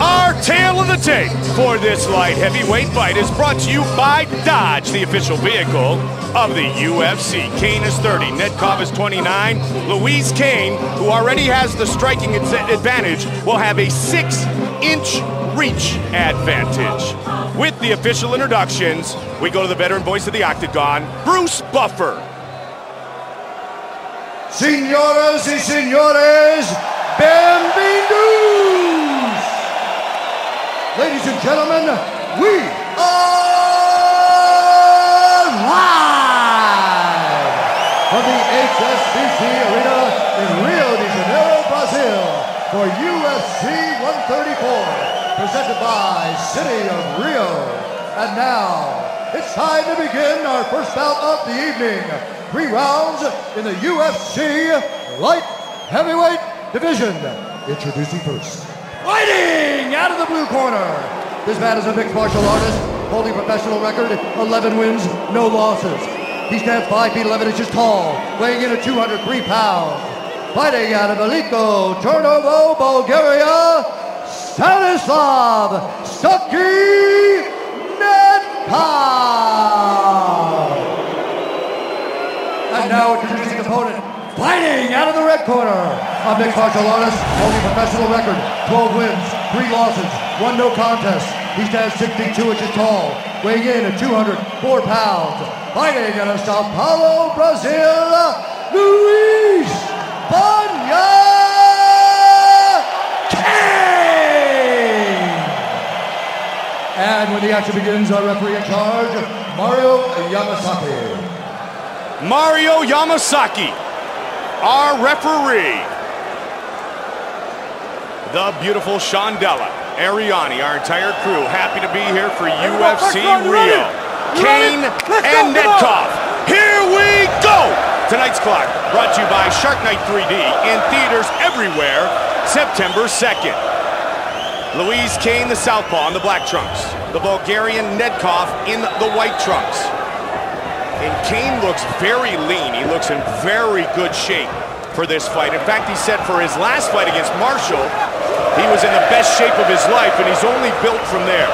Our tail of the tape for this light heavyweight fight is brought to you by Dodge, the official vehicle of the UFC. Cane is 30, Nedkov is 29. Luiz Cane, who already has the striking advantage, will have a six inch reach advantage. With the official introductions, we go to the veteran voice of the Octagon, Bruce Buffer. Señoras y señores, bienvenidos! Ladies and gentlemen, we are live from the HSBC Arena in Rio de Janeiro, Brazil for UFC 134, presented by City of Rio. And now, it's time to begin our first bout of the evening. Three rounds in the UFC light heavyweight division. Introducing first. Fighting out of the blue corner. This man is a mixed martial artist, holding professional record, 11 wins, no losses. He stands 5 feet 11 inches tall, weighing in at 203 pounds. Fighting out of Veliko, Turnovo, Bulgaria, Stanislav Stucky. And now introducing opponent, of corner, a mixed martial artist, holding professional record, 12 wins, 3 losses, 1 no contest. He stands 6 feet 2 inches tall, weighing in at 204 pounds. Fighting out of Sao Paulo, Brazil, Luiz Banha! And when the action begins, our referee in charge, Mario Yamasaki. Mario Yamasaki, our referee. The beautiful Chandella, Arianny, our entire crew, happy to be here for UFC Rio. Cane and Nedkov. Here we go! Tonight's clock brought to you by Shark Night 3D in theaters everywhere, September 2nd. Luiz Cane, the southpaw in the black trunks. The Bulgarian Nedkov in the white trunks. And Cane looks very lean. He looks in very good shape for this fight. In fact, he said for his last fight against Marshall, he was in the best shape of his life, and he's only built from there.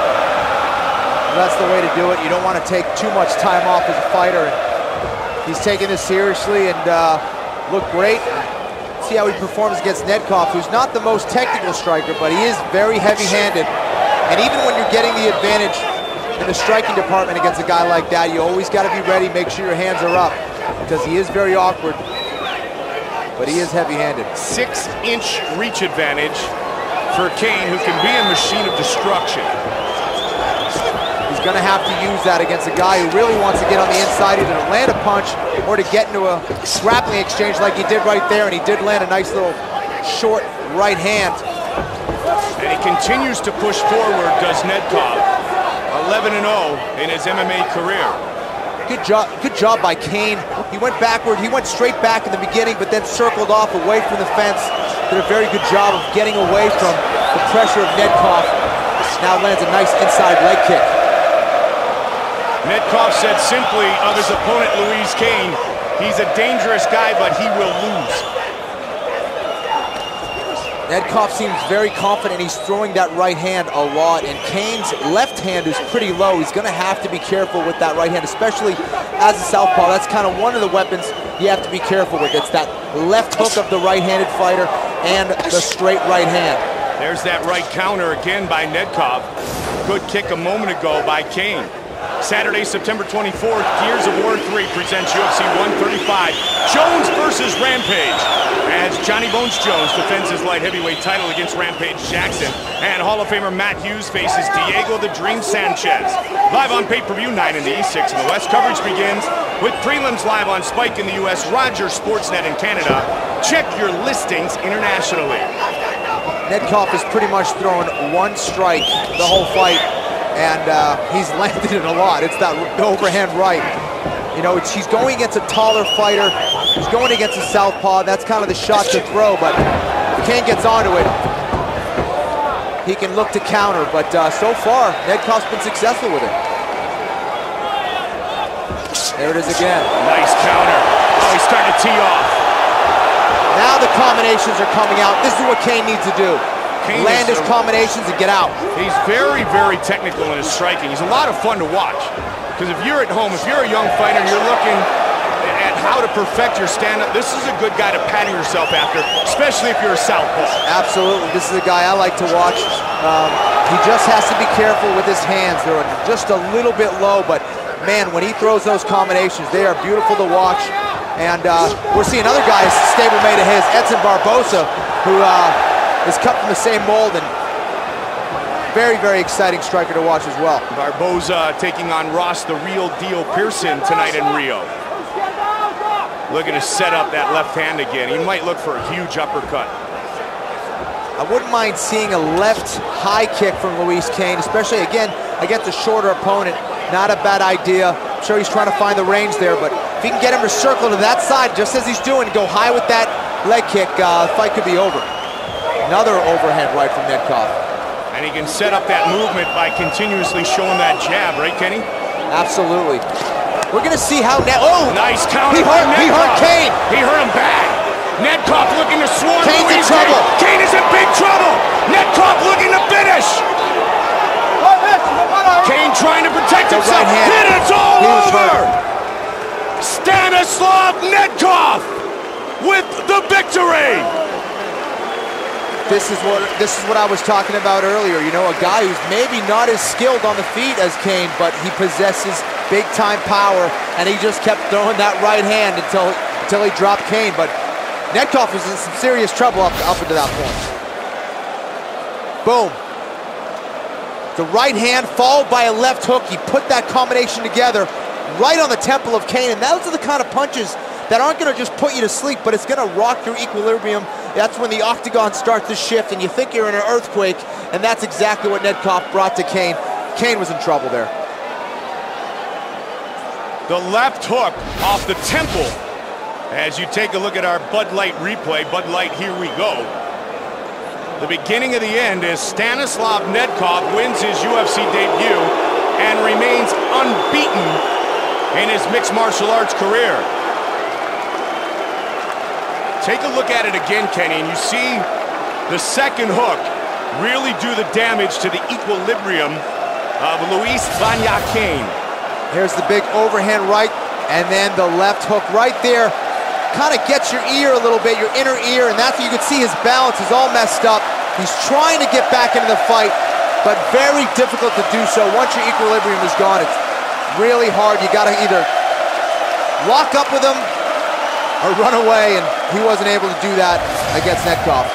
That's the way to do it. You don't want to take too much time off as a fighter. He's taking this seriously and uh, looked great. See how he performs against Nedkov, who's not the most technical striker, but he is very heavy-handed. And even when you're getting the advantage in the striking department against a guy like that, you always got to be ready, make sure your hands are up, because he is very awkward, but he is heavy-handed. Six-inch reach advantage for Cane, who can be a machine of destruction. He's going to have to use that against a guy who really wants to get on the inside, either to land a punch or to get into a grappling exchange like he did right there, and he did land a nice little short right hand. And he continues to push forward, does Nedkov. 11-0 in his MMA career. Good job, good job by Cane. He went backward, he went straight back in the beginning, but then circled off away from the fence. Did a very good job of getting away from the pressure of Nedkov. Now lands a nice inside leg kick. Nedkov said simply of his opponent, Luiz Cane, he's a dangerous guy, but he will lose. Nedkov seems very confident. He's throwing that right hand a lot, and Cane's left hand is pretty low. He's going to have to be careful with that right hand, especially as a southpaw. That's kind of one of the weapons you have to be careful with. It's that left hook of the right-handed fighter and the straight right hand. There's that right counter again by Nedkov. Good kick a moment ago by Cane. Saturday, September 24th, Gears of War 3 presents UFC 135, Jones versus Rampage. As Johnny Bones Jones defends his light heavyweight title against Rampage Jackson, and Hall of Famer Matt Hughes faces Diego the Dream Sanchez. Live on pay-per-view 9 in the East, 6 in the West. Coverage begins with prelims live on Spike in the U.S., Rogers Sportsnet in Canada. Check your listings internationally. Nedkov has pretty much thrown one strike the whole fight, and uh, he's landed it a lot. It's that overhand right. You know, he's going against a taller fighter. He's going against a southpaw. That's kind of the shot to throw, but if Cane gets onto it, he can look to counter. But uh, so far, Nedkov's been successful with it. There it is again. Nice counter. Oh, he's starting to tee off. Now the combinations are coming out. This is what Cane needs to do. Cane Land his combinations and get out. He's very, very technical in his striking. He's a lot of fun to watch. Because if you're at home, if you're a young fighter, you're looking at how to perfect your stand-up. This is a good guy to pattern yourself after, especially if you're a southpaw. Absolutely. This is a guy I like to watch. Um, he just has to be careful with his hands. They're just a little bit low, but man, when he throws those combinations, they are beautiful to watch. And uh, we're seeing another guy, stablemate of his, Edson Barboza, who uh, is cut from the same mold and very, very exciting striker to watch as well. Barboza taking on Ross, the real deal Pearson tonight in Rio. Looking to set up that left hand again. He might look for a huge uppercut. I wouldn't mind seeing a left high kick from Luiz Cane, especially again against a shorter opponent. Not a bad idea. I'm sure he's trying to find the range there, but if he can get him to circle to that side, just as he's doing, go high with that leg kick, uh, the fight could be over. Another overhand right from Nedkov. And he can set up that movement by continuously showing that jab, right, Kenny? Absolutely. We're gonna see how Ned. Oh, Nice counter He hurt- he hurt Cane. He hurt him bad. Nedkov looking to swarm Cane's in trouble. Cane. Is in big trouble. Nedkov looking to finish. Kane trying to protect The himself. right it's all He over. Stanislav Nedkov with the victory. This is what this is what I was talking about earlier. You know, a guy who's maybe not as skilled on the feet as Cane, but he possesses big time power, and he just kept throwing that right hand until until he dropped Cane. But Nedkov was in some serious trouble up up until that point. Boom. The right hand followed by a left hook. He put that combination together right on the temple of Cane, and those are the kind of punches that aren't going to just put you to sleep, but it's going to rock your equilibrium. That's when the octagon starts to shift, and you think you're in an earthquake, and that's exactly what Nedkov brought to Cane. Cane was in trouble there. The left hook off the temple. As you take a look at our Bud Light replay, Bud Light, here we go. The beginning of the end is Stanislav Nedkov wins his UFC debut and remains unbeaten in his mixed martial arts career. Take a look at it again, Kenny, and you see the second hook really do the damage to the equilibrium of Luiz Banha Cane. Here's the big overhand right, and then the left hook right there. Kind of gets your ear a little bit, your inner ear, and that's you can see his balance is all messed up. He's trying to get back into the fight, but very difficult to do so. Once your equilibrium is gone, it's really hard. You gotta either lock up with him or run away, and he wasn't able to do that against Nedkov.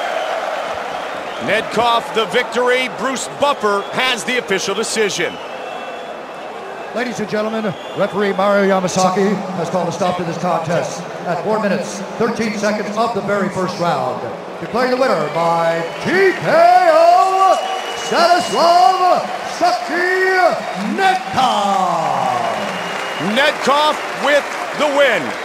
Nedkov the victory. Bruce Buffer has the official decision. Ladies and gentlemen, referee Mario Yamasaki has called a stop to this contest at 4 minutes, 13 seconds of the very first round. Declaring the winner by TKO, Stanislav Saki Nedkov. Nedkov with the win.